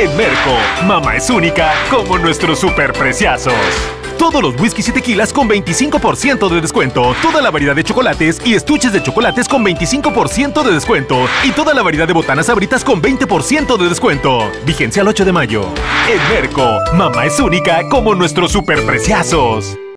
En Merco, mamá es única como nuestros superpreciosos. Todos los whiskies y tequilas con 25% de descuento. Toda la variedad de chocolates y estuches de chocolates con 25% de descuento. Y toda la variedad de botanas abritas con 20% de descuento. Vigencia al 8 de mayo. En Merco, mamá es única como nuestros superpreciosos.